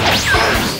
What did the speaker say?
Let's go.